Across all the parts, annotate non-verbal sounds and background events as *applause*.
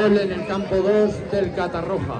Gol en el campo 2 del Catarroja.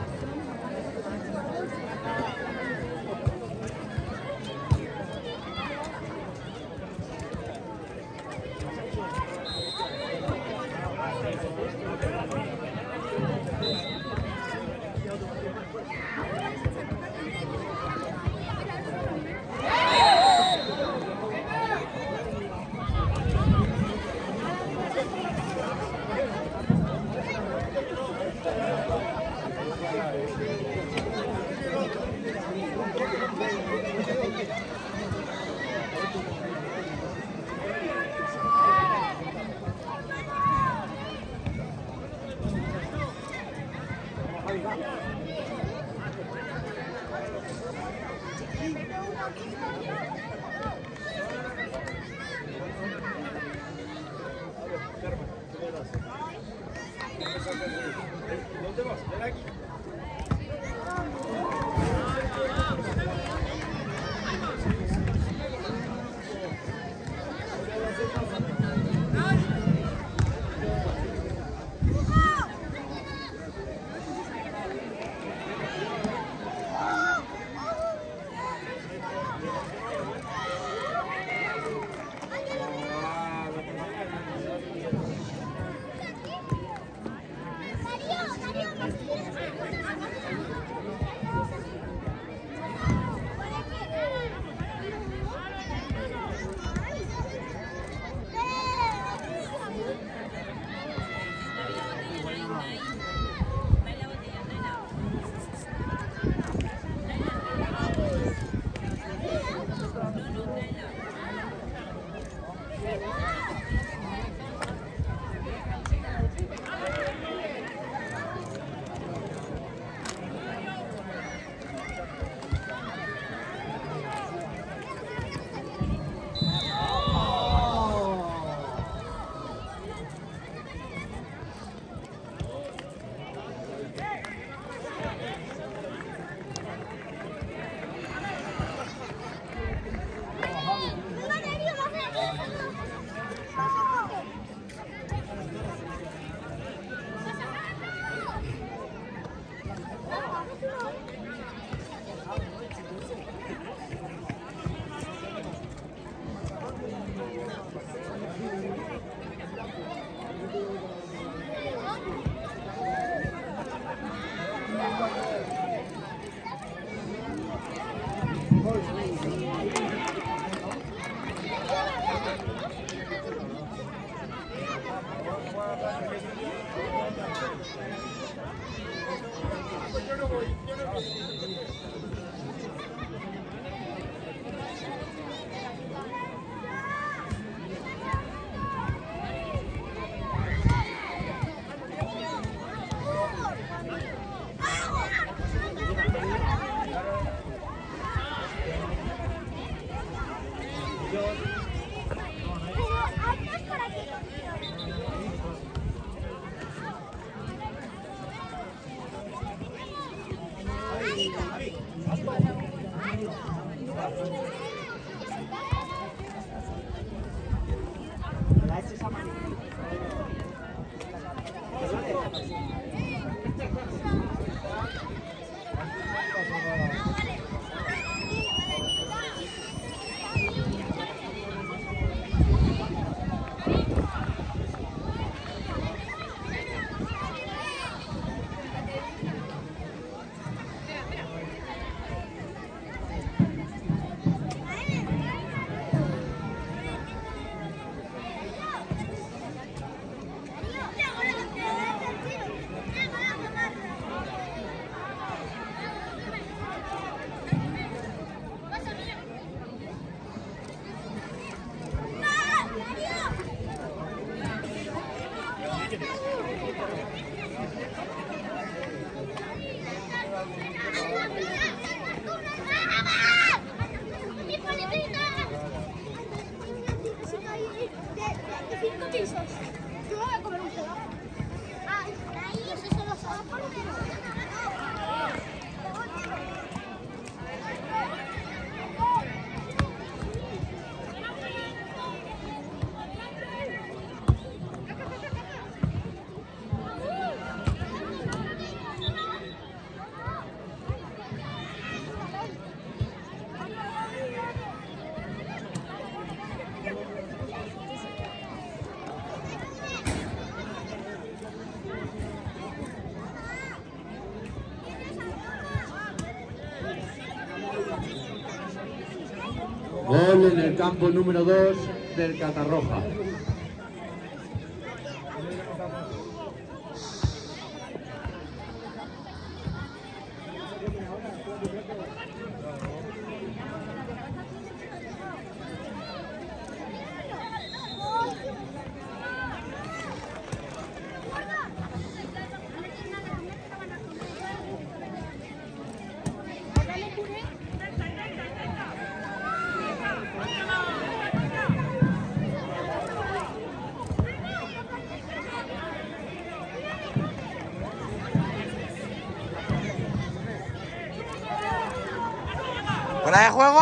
Gol en el campo número 2 del Catarroja.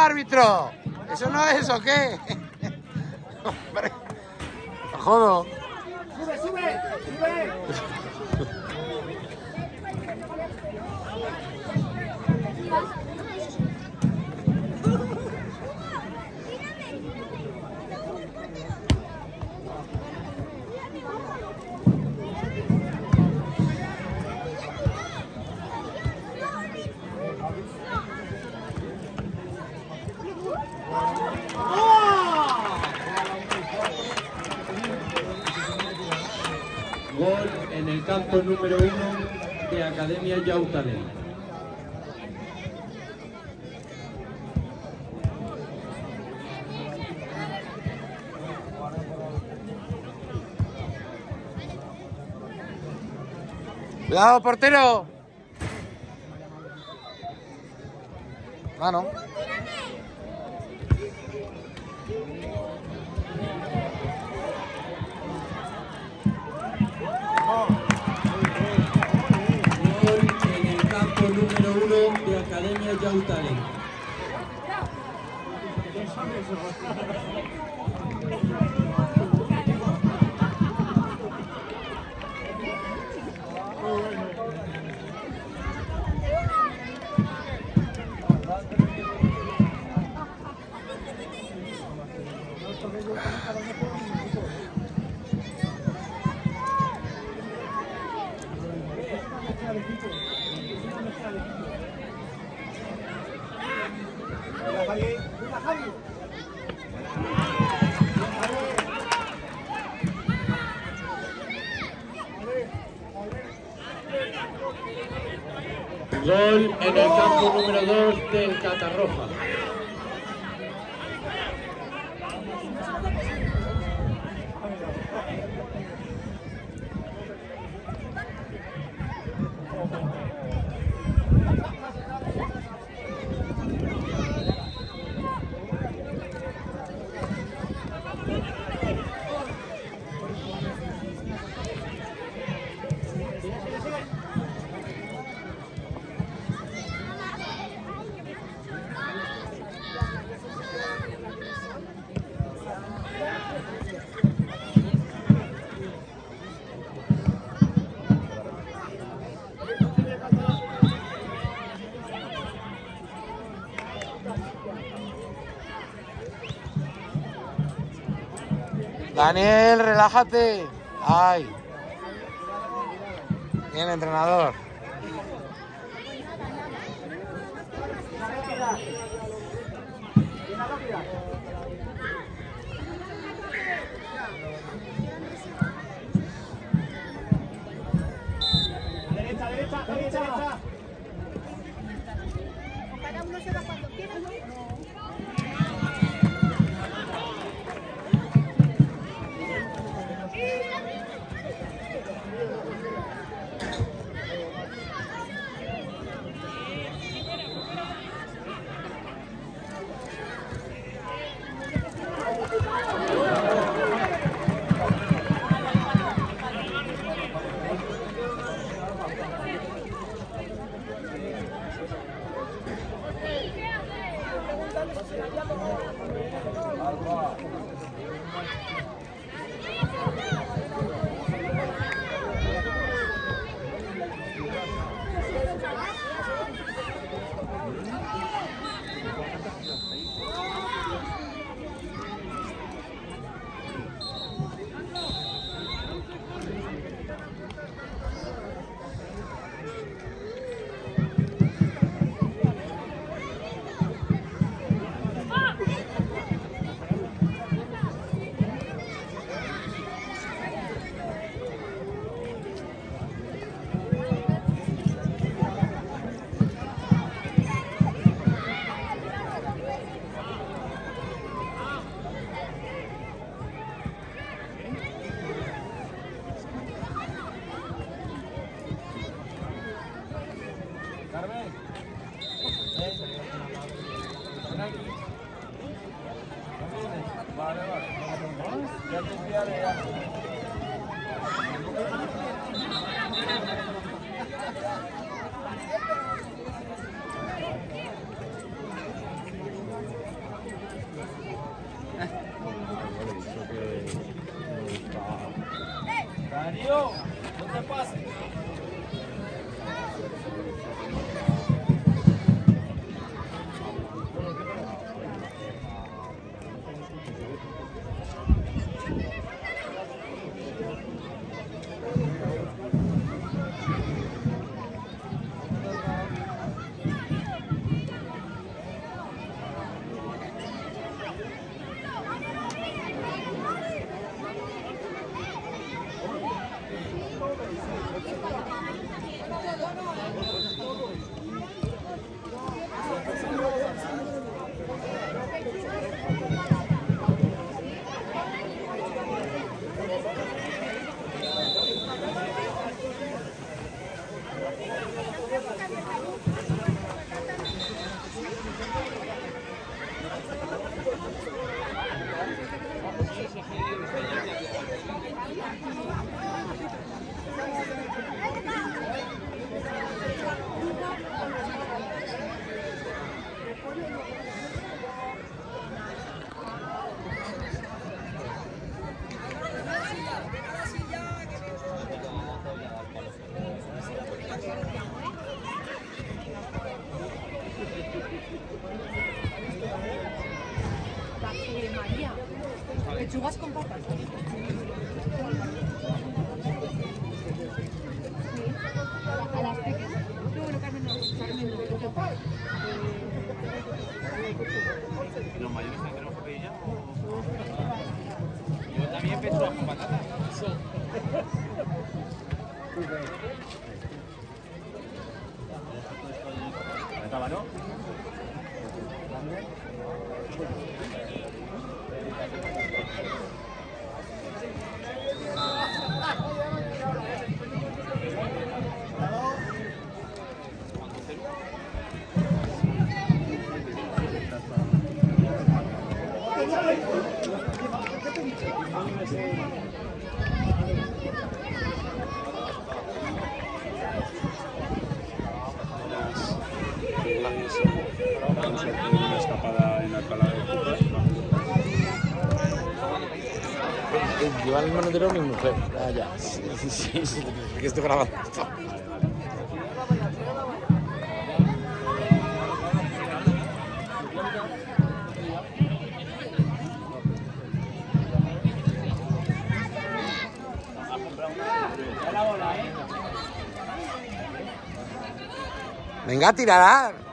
Árbitro! ¿Eso no es o qué? *laughs* Jodo. ¡Sube, sube! ¡Sube! Número 1 de Academia Yautalen. Cuidado, portero. Gol Academia Yautalen. Gol en el campo número 2 del Catarroja. Daniel, relájate. Ay. Bien, entrenador. estaba, ¿no? considero mi mujer. Ah, ya. Sí, sí, sí, sí. Aquí estoy grabando. Venga, tirará.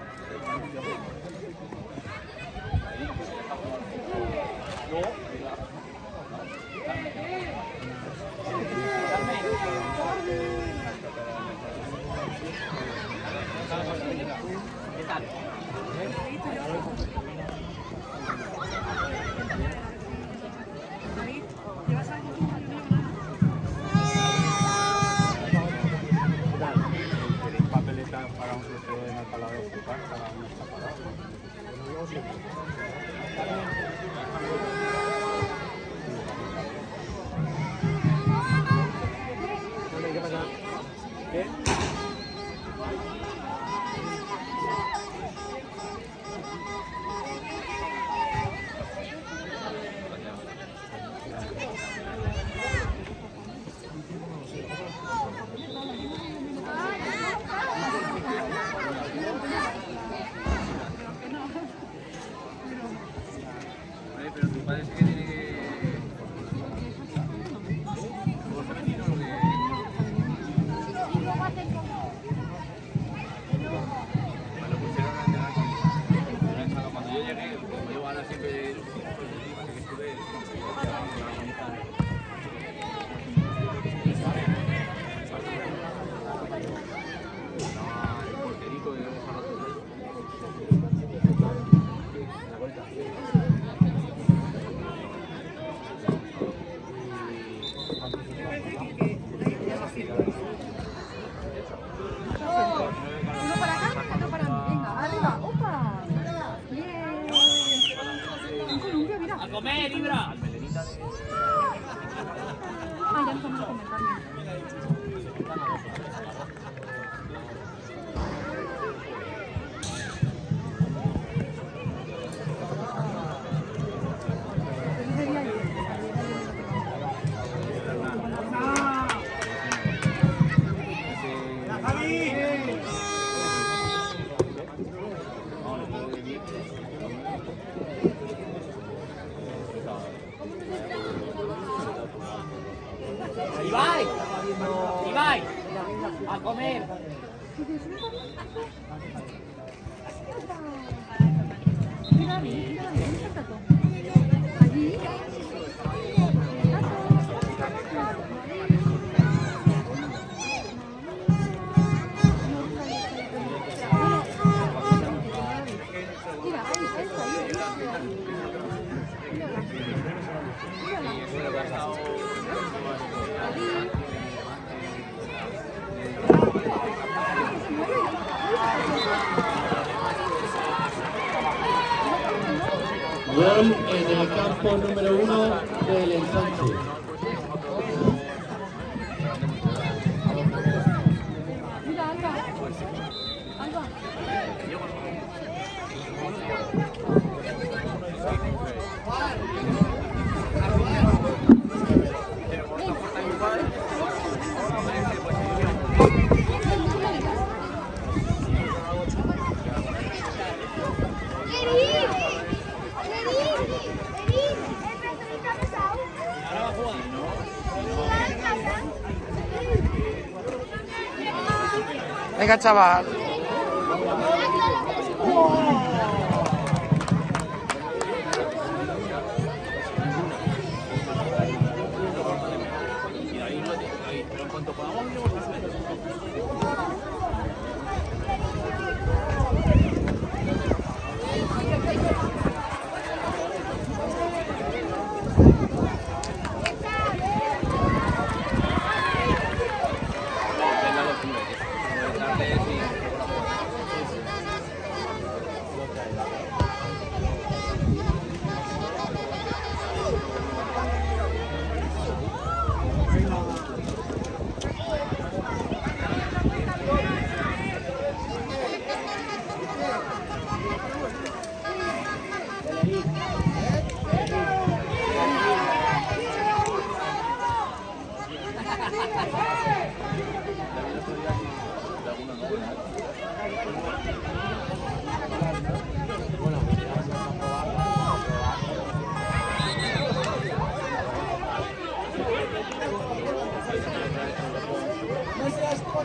en eh, el campo número uno del ensanche. chaval.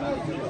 Gracias.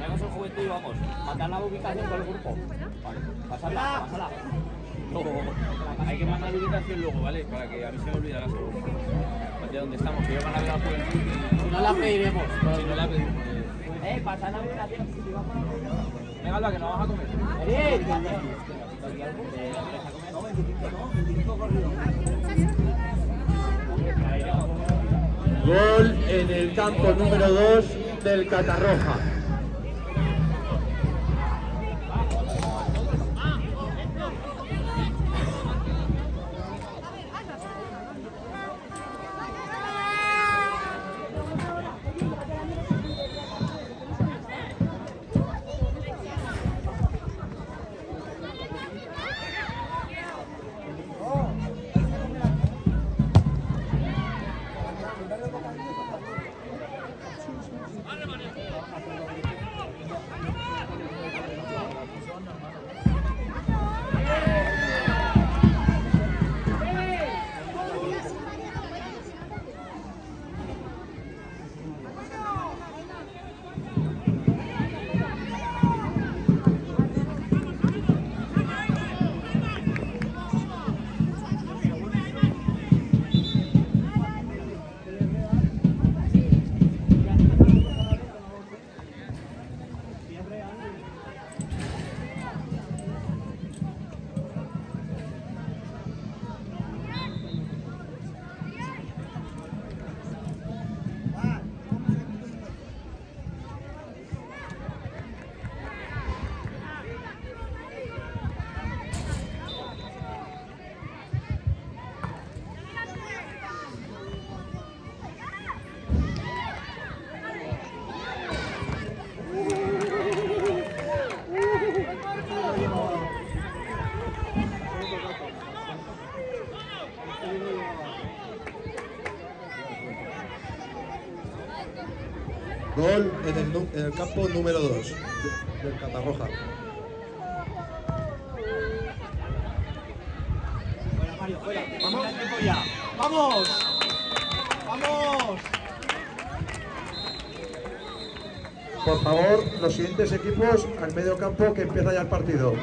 Vamos al juventud y vamos. Mandar la ubicación con el grupo. Vale. Pásala, pásala. No, hay que mandar la ubicación luego, ¿vale? Para que a mí se me olvide la segunda. De dónde estamos, que yo van a ver la juventud. Si no la pediremos. Si no la pediremos. Eh, pasa la ubicación. Venga, Alba, que no vas a comer. Gol en el campo número 2 del Catarroja. En el, campo número 2 del Catarroja. Vamos. ¡Vamos! ¡Vamos! Por favor, los siguientes equipos al medio campo que empieza ya el partido.